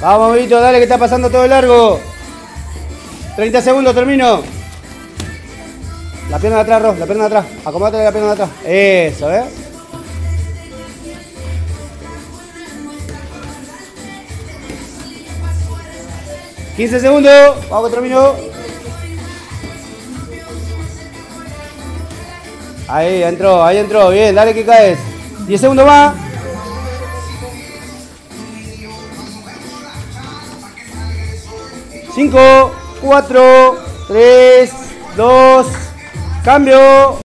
Vamos, Vito, dale que está pasando todo el largo. 30 segundos, termino. La pierna de atrás, Ros, la pierna de atrás. Acomódate la pierna de atrás. Eso, ¿eh? ¿15 segundos? Vamos que termino. Ahí entró, ahí entró. Bien, dale que caes. 10 segundos más. 5, 4, 3, 2, cambio.